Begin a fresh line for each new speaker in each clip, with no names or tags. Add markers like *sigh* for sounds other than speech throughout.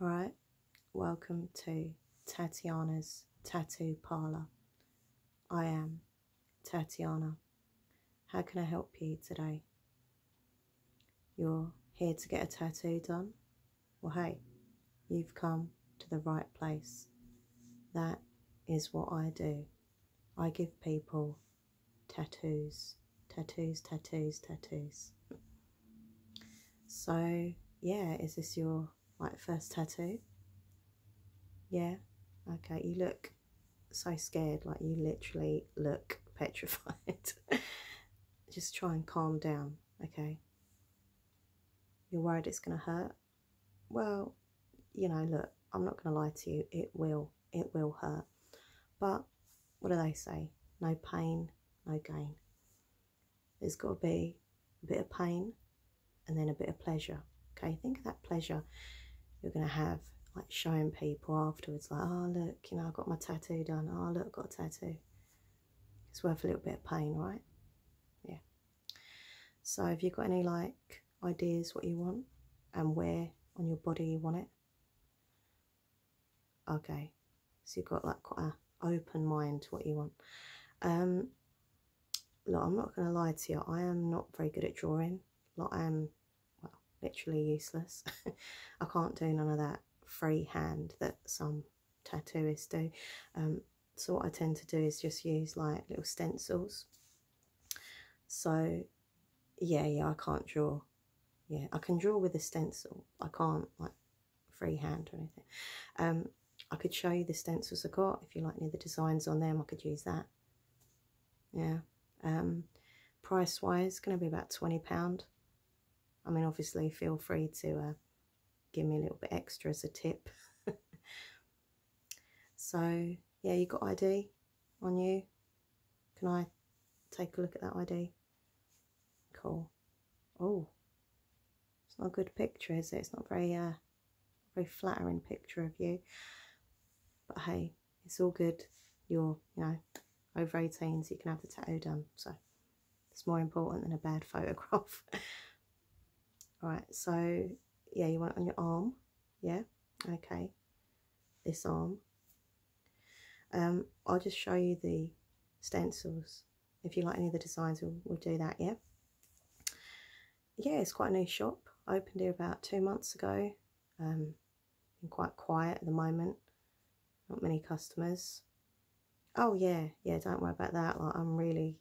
Alright, welcome to Tatiana's Tattoo Parlour. I am Tatiana. How can I help you today? You're here to get a tattoo done? Well, hey, you've come to the right place. That is what I do. I give people tattoos, tattoos, tattoos, tattoos. So, yeah, is this your like first tattoo? Yeah. Okay, you look so scared, like you literally look *laughs* petrified. Just try and calm down, okay? You're worried it's going to hurt? Well, you know, look, I'm not going to lie to you. It will. It will hurt. But what do they say? No pain, no gain. There's got to be a bit of pain and then a bit of pleasure. Okay, think of that pleasure you're going to have like showing people afterwards, like, oh, look, you know, I got my tattoo done. Oh, look, I got a tattoo. It's worth a little bit of pain, right? Yeah. So, have you got any like ideas what you want and where on your body you want it? Okay, so you've got like quite an open mind to what you want. Um, look, I'm not going to lie to you, I am not very good at drawing. Like, I am, literally useless. *laughs* I can't do none of that freehand that some tattooists do. Um, so what I tend to do is just use like little stencils. So yeah, yeah, I can't draw. Yeah, I can draw with a stencil. I can't like freehand or anything. Um, I could show you the stencils I got. If you like any of the designs on them, I could use that. Yeah. Um, price wise, going to be about £20. I mean, obviously, feel free to uh, give me a little bit extra as a tip. *laughs* so, yeah, you got ID on you. Can I take a look at that ID? Cool. Oh, it's not a good picture, is it? It's not very, uh, very flattering picture of you. But hey, it's all good. You're, you know, over 18, so you can have the tattoo done. So it's more important than a bad *laughs* photograph. Alright, so yeah, you want it on your arm. Yeah, okay. This arm. Um, I'll just show you the stencils. If you like any of the designs, we'll, we'll do that, yeah? Yeah, it's quite a new shop. I opened here about two months ago. Um, been quite quiet at the moment not many customers. Oh yeah, yeah, don't worry about that. Like I'm really,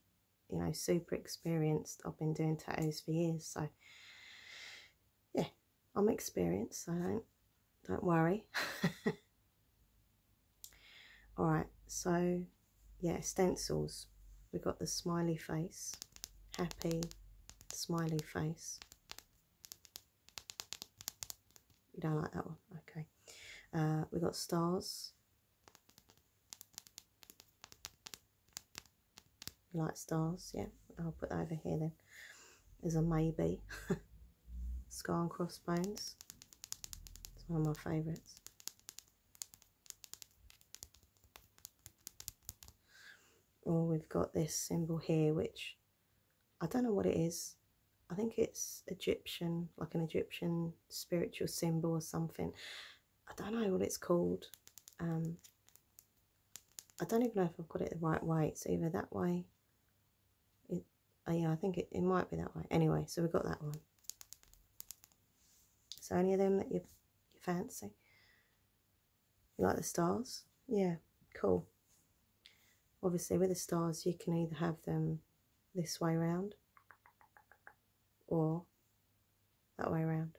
you know, super experienced. I've been doing tattoos for years, so I'm experienced, so don't don't worry. *laughs* Alright, so yeah, stencils. We've got the smiley face, happy smiley face. You don't like that one? Okay. Uh, we got stars, You like stars, yeah. I'll put that over here then. There's a maybe. *laughs* Skull and crossbones. It's one of my favourites. Or oh, we've got this symbol here, which I don't know what it is. I think it's Egyptian, like an Egyptian spiritual symbol or something. I don't know what it's called. Um, I don't even know if I've got it the right way. It's either that way Oh, yeah, I think it, it might be that way. Anyway, so we've got that one. So any of them that you, you fancy? You like the stars? Yeah, cool. Obviously, with the stars, you can either have them this way around or that way around.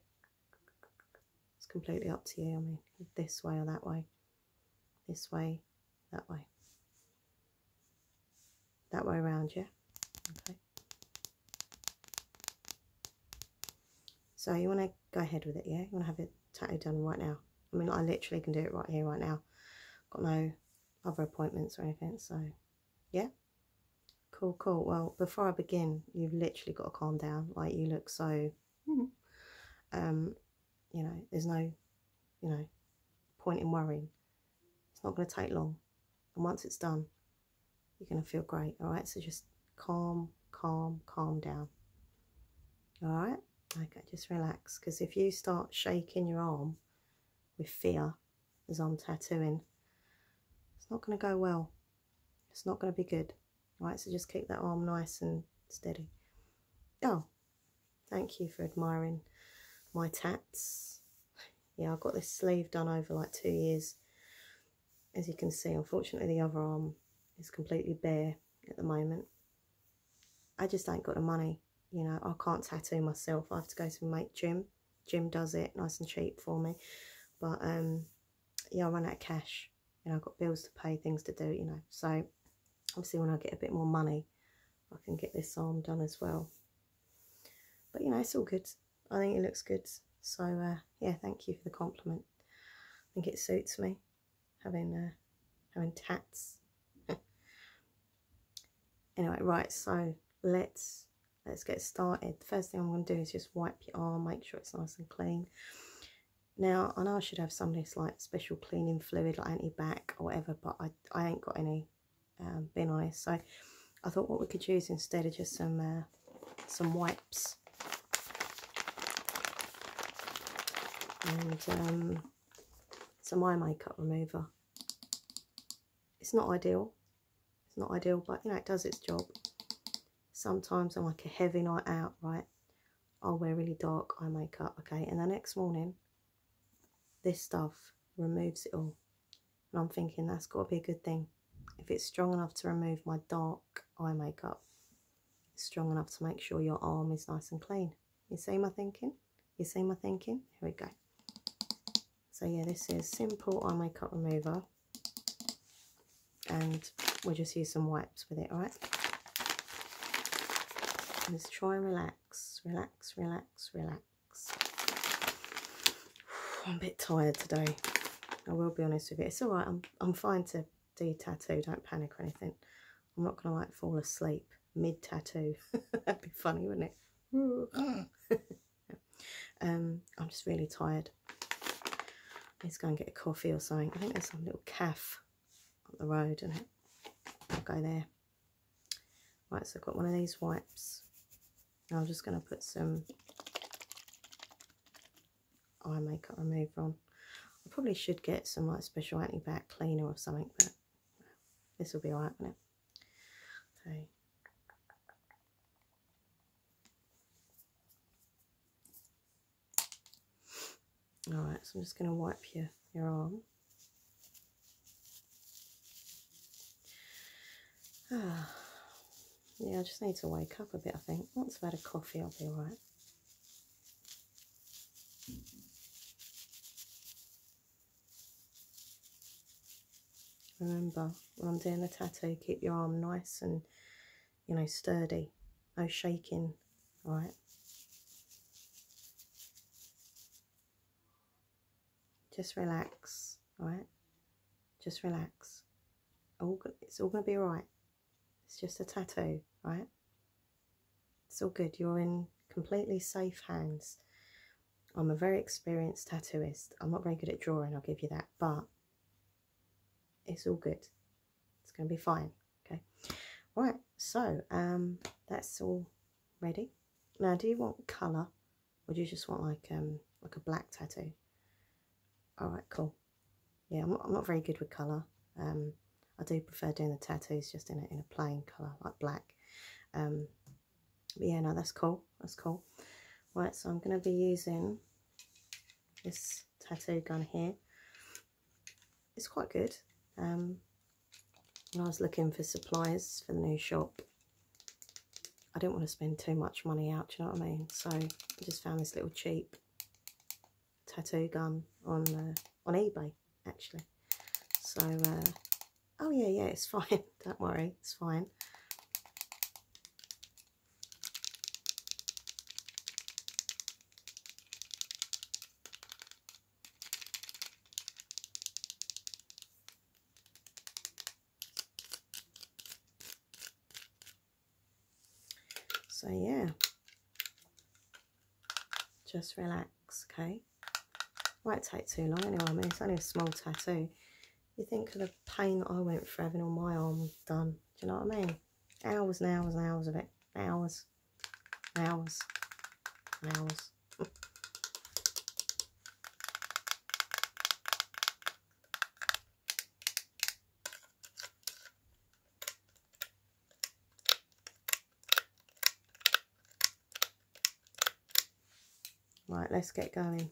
It's completely up to you. I mean, this way or that way. This way, that way. That way around, yeah? Okay. So you want to go ahead with it, yeah? You want to have it tattooed done right now. I mean, I literally can do it right here, right now. Got no other appointments or anything, so yeah. Cool, cool. Well, before I begin, you've literally got to calm down. Like, you look so, um, you know, there's no, you know, point in worrying. It's not going to take long. And once it's done, you're going to feel great, all right? So just calm, calm, calm down. All right? Okay, just relax because if you start shaking your arm, with fear as I'm tattooing, it's not going to go well. It's not going to be good. Right, so just keep that arm nice and steady. Oh, thank you for admiring my tats. Yeah, I've got this sleeve done over like two years. As you can see, unfortunately the other arm is completely bare at the moment. I just ain't got the money. You know, I can't tattoo myself. I have to go to my mate Jim. Jim does it nice and cheap for me. But um, yeah, I run out of cash. You know, I've got bills to pay, things to do, you know. So obviously when I get a bit more money, I can get this arm done as well. But you know, it's all good. I think it looks good. So uh, yeah, thank you for the compliment. I think it suits me having uh, having tats. *laughs* anyway, right. So let's let's get started. First thing I'm going to do is just wipe your arm, make sure it's nice and clean. Now, I know I should have some of this like special cleaning fluid, like anti-bac or whatever, but I, I ain't got any, um, being honest. So I thought what we could use instead of just some, uh, some wipes. And um, some eye makeup remover. It's not ideal. It's not ideal, but you know, it does its job sometimes on like a heavy night out, right, I'll wear really dark eye makeup, okay, and the next morning, this stuff removes it all. And I'm thinking that's got to be a good thing. If it's strong enough to remove my dark eye makeup, it's strong enough to make sure your arm is nice and clean. You see my thinking? You see my thinking? Here we go. So yeah, this is simple eye makeup remover. And we'll just use some wipes with it, alright? Let's try and relax, relax, relax, relax. *sighs* I'm a bit tired today. I will be honest with you. It's all right. I'm, I'm fine to do tattoo. Don't panic or anything. I'm not going to like fall asleep mid-tattoo. *laughs* That'd be funny, wouldn't it? *laughs* um, I'm just really tired. Let's go and get a coffee or something. I think there's some little caff on the road, it? I'll go there. Right, so I've got one of these wipes. I'm just going to put some eye makeup remover on. I probably should get some like special anti-bac cleaner or something, but this will be alright, won't it? Okay. Alright, so I'm just going to wipe your, your arm. Ah. Yeah, I just need to wake up a bit, I think. Once I've had a coffee, I'll be alright. Remember, when I'm doing the tattoo, keep your arm nice and, you know, sturdy. No shaking, alright? Just relax, alright? Just relax. All, it's all going to be alright. It's just a tattoo, right? It's all good. You're in completely safe hands. I'm a very experienced tattooist. I'm not very good at drawing, I'll give you that, but it's all good. It's going to be fine, okay? Right, so um, that's all ready. Now, do you want colour or do you just want like um like a black tattoo? All right, cool. Yeah, I'm not, I'm not very good with colour. Um, I do prefer doing the tattoos just in a, in a plain colour, like black. Um, but yeah, no, that's cool. That's cool. Right, so I'm going to be using this tattoo gun here. It's quite good. Um, when I was looking for supplies for the new shop, I didn't want to spend too much money out, you know what I mean? So I just found this little cheap tattoo gun on uh, on eBay, actually. So uh, Oh, yeah, yeah, it's *laughs* fine. Don't worry, it's fine. So, yeah, just relax, okay? Won't take too long anyway. I mean, it's only a small tattoo. You think of the pain that I went through having all my arm done. Do you know what I mean? Hours and hours and hours of it. Hours. Hours. Hours. Right, let's get going.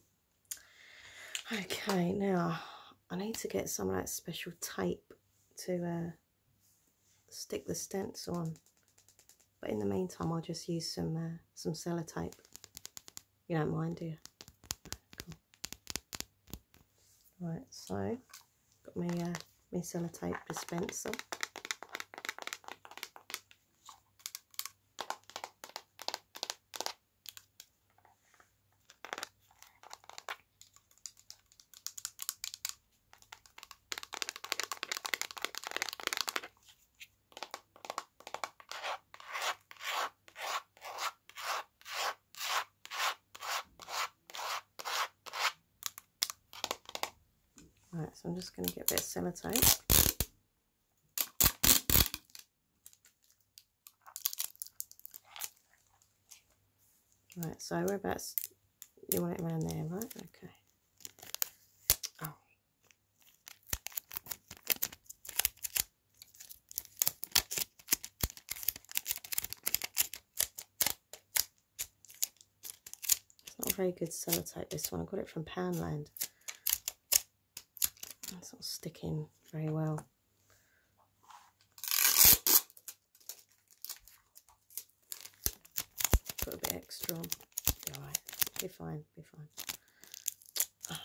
Okay, now I need to get some of that special tape to uh, stick the stents on. But in the meantime, I'll just use some uh, some sellotape. You don't mind, do you? Cool. Right, so got me uh, my sellotape dispenser. Right, so I'm just going to get a bit of sellotape. Right, so whereabouts you want it around there, right? Okay. Oh. It's not very good sellotape, this one. I got it from Poundland. Sticking very well. Put a bit extra on. Be alright. Be fine. Be fine. Ah.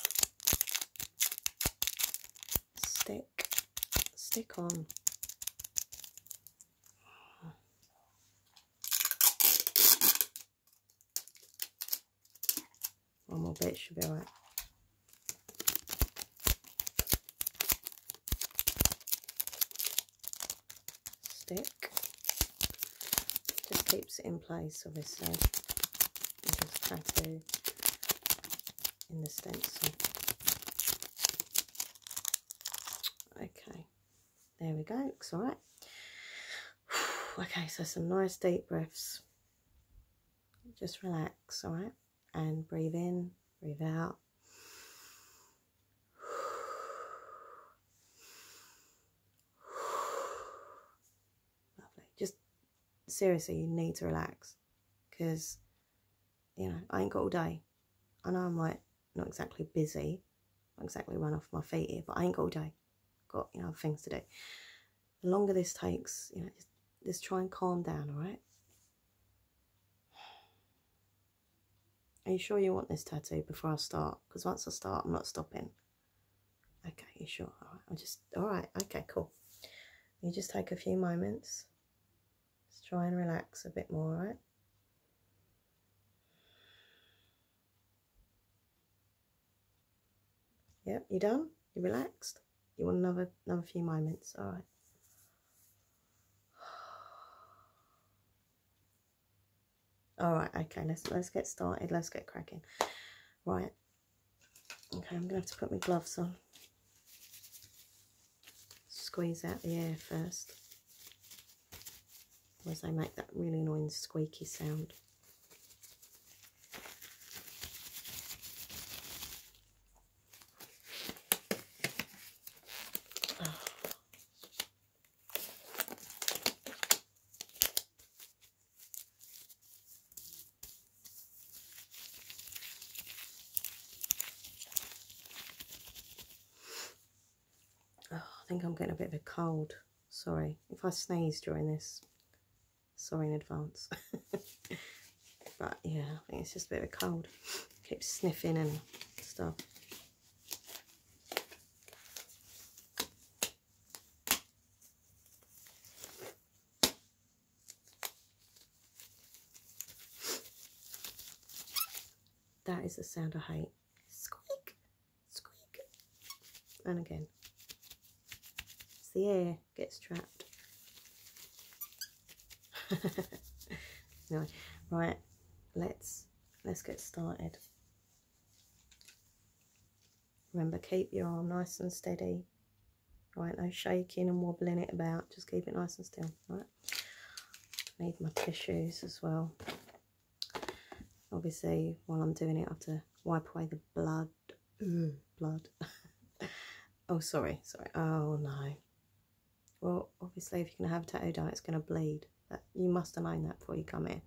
Stick. Stick on. One more bit should be alright. Just keeps it in place, obviously. And just tattoo in the stencil. Okay, there we go. Looks all right. *sighs* Okay, so some nice deep breaths. Just relax, all right? And breathe in, breathe out. Seriously, you need to relax because, you know, I ain't got all day. I know I'm like not exactly busy, not exactly run off my feet here, but I ain't got all day. Got, you know, things to do. The longer this takes, you know, just, just try and calm down, all right? *sighs* Are you sure you want this tattoo before I start? Because once I start, I'm not stopping. Okay, you sure? All right, I'll just, all right, okay, cool. You just take a few moments try and relax a bit more, right? Yep, you done? You relaxed? You want another another few moments, alright. Alright, okay, let's let's get started, let's get cracking. Right. Okay, I'm gonna have to put my gloves on. Squeeze out the air first. Otherwise they make that really annoying squeaky sound. Ah. Oh, I think I'm getting a bit of a cold. Sorry if I sneeze during this sorry in advance. *laughs* but yeah, I think it's just a bit of a cold. Keep sniffing and stuff. That is the sound I hate. Squeak, squeak. And again. It's the air gets trapped. *laughs* right, let's let's get started. Remember, keep your arm nice and steady. Right, no shaking and wobbling it about. Just keep it nice and still. Right. Need my tissues as well. Obviously, while I'm doing it, I have to wipe away the blood. Ugh, blood. *laughs* oh, sorry, sorry. Oh no. Well, obviously, if you're gonna have a tattoo it's gonna bleed. You must known that before you come in.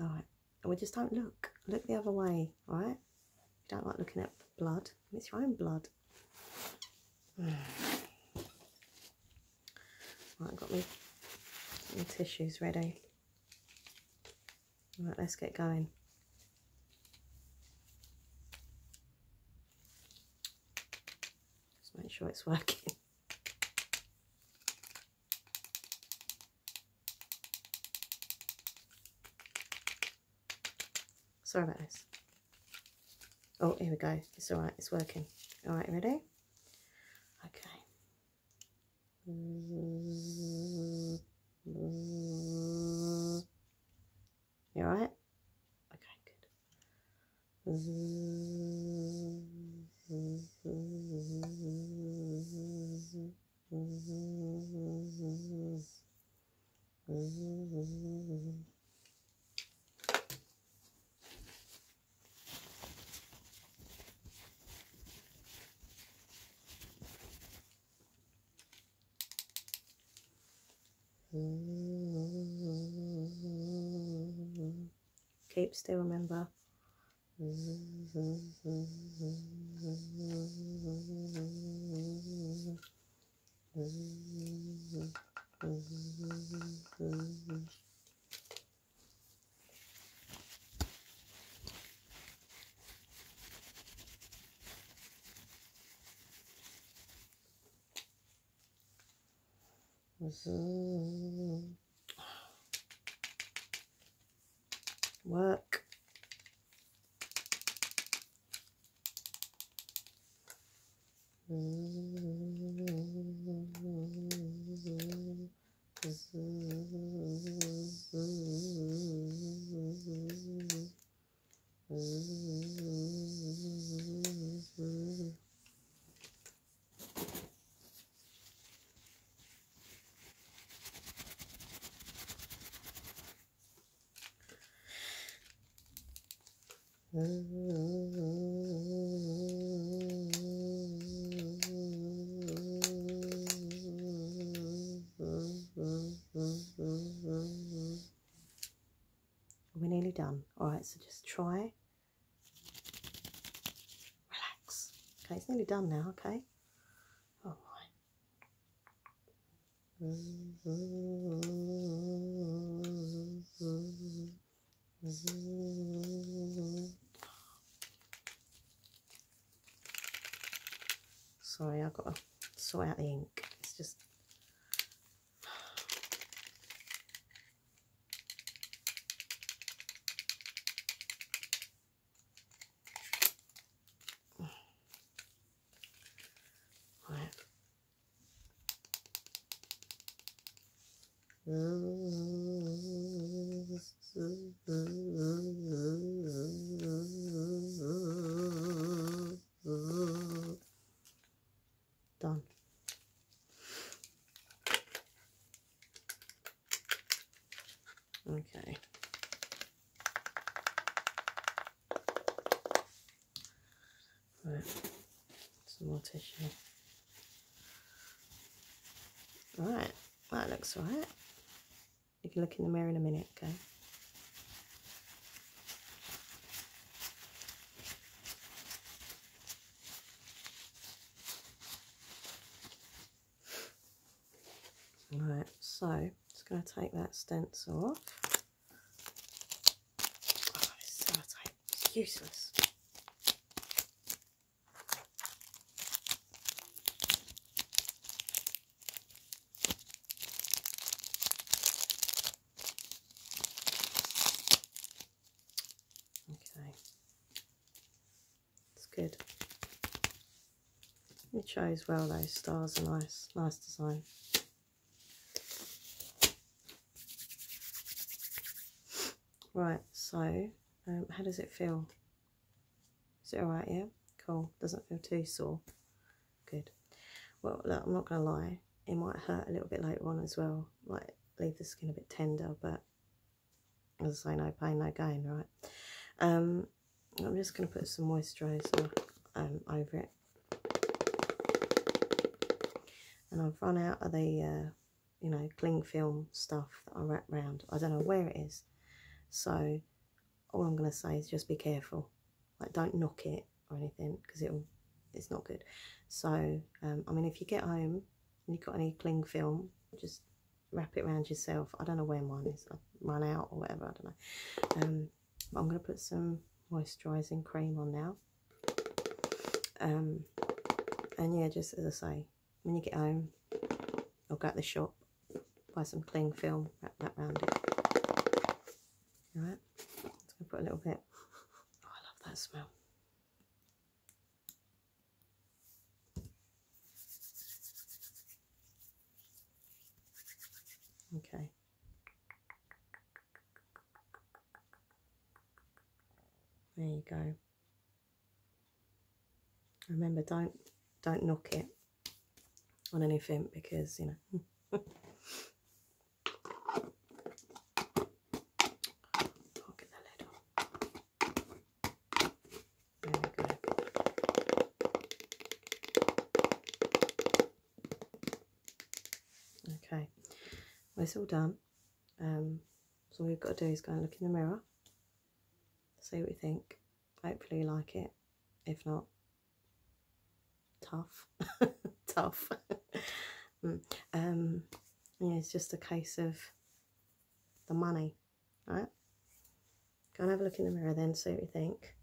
All right. And we just don't look. Look the other way, alright? You don't like looking at blood. It's your own blood. *sighs* right, I've got my, my tissues ready. All right, let's get going. Just make sure it's *laughs* working. Sorry about this. Oh, here we go. It's all right. It's working. All right, ready? Okay. You all right? Okay, good. Keep still, remember. Work. We're nearly done. Alright, so just try. Relax. Okay, it's nearly done now, okay? Sorry, I've got to sort out the ink. It's just Right. Done. Okay. Right. Some more tissue. Right, that looks right. If you can look in the mirror in a minute, okay? Right, so just going to take that stencil off. Oh, it's sellotape. It's useless. Okay, it's good. It shows well those stars are nice, nice design. Right, so um, how does it feel? Is it alright, yeah? Cool, doesn't feel too sore. Good. Well, look, I'm not going to lie, it might hurt a little bit later on as well. Might leave the skin a bit tender, but as I say, no pain, no gain, right? Um, I'm just going to put some moisturiser um, over it. And I've run out of the, uh, you know, cling film stuff that I wrap round. I don't know where it is. So all I'm going to say is just be careful. Like, don't knock it or anything because it'll it's not good. So, um, I mean, if you get home and you've got any cling film, just wrap it around yourself. I don't know where mine is. I run out or whatever. I don't know. Um, I'm going to put some moisturising cream on now. Um, and yeah, just as I say, when you get home, or go to the shop, buy some cling film, wrap that round it. Alright, going to put a little bit. Oh, I love that smell. Okay. There you go. Remember, don't don't knock it on anything because you know. Okay, well, it's all done. Um, so all we've got to do is go and look in the mirror, see what you think. Hopefully, you like it. If not, tough, *laughs* tough. *laughs* Mm. um, yeah, it's just a case of the money, right? Go and have a look in the mirror then, see what you think.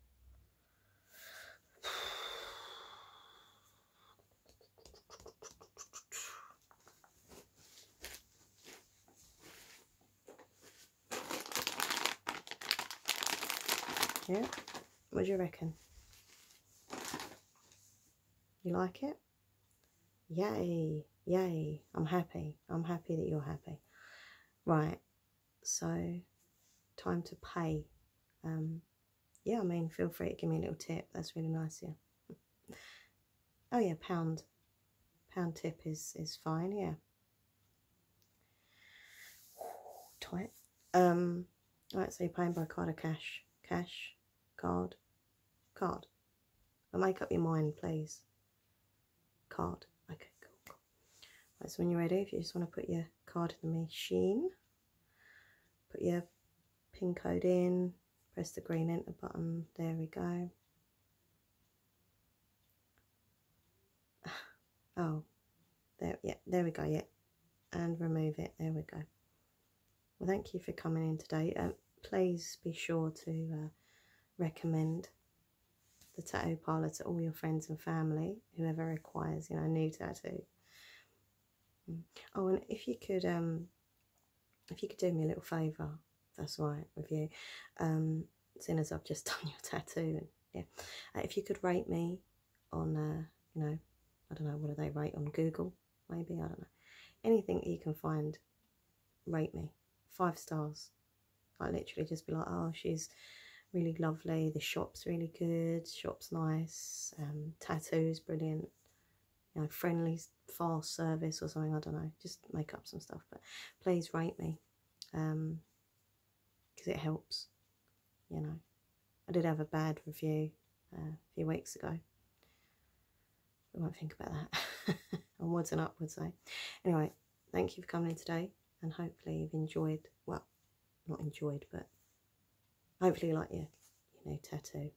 Yeah, what do you reckon? You like it? Yay, yay, I'm happy. I'm happy that you're happy. Right, so time to pay. Um, yeah, I mean, feel free to give me a little tip. That's really nice, yeah. *laughs* oh yeah, pound, pound tip is, is fine, yeah. Tight. Um, right, so you're paying by card or cash? Cash, card, card. But make up your mind, please. Card. So when you're ready, if you just want to put your card in the machine, put your pin code in, press the green enter button. There we go. *laughs* Oh, there, yeah, there we go, yeah. And remove it. There we go. Well, thank you for coming in today. Um, please be sure to uh, recommend the tattoo parlour to all your friends and family, whoever requires, you know, a new tattoo. Oh, and if you could, um, if you could do me a little favour, that's right with you, um, seeing as I've just *laughs* done your tattoo, and yeah, uh, if you could rate me on, uh, you know, I don't know, what do they rate on Google? Maybe I don't know. Anything you can find, rate me five stars. Like literally, just be like, oh, she's really lovely. The shop's really good. Shop's nice. Um, tattoos brilliant. You know, friendly, fast service or something. I don't know. Just make up some stuff. But please rate me, um, because it helps. You know, I did have a bad review uh, a few weeks ago. We won't think about that. *laughs* Onwards and upwards, eh? Anyway, thank you for coming in today, and hopefully you've enjoyed. Well, not enjoyed, but hopefully you like your, your new tattoo.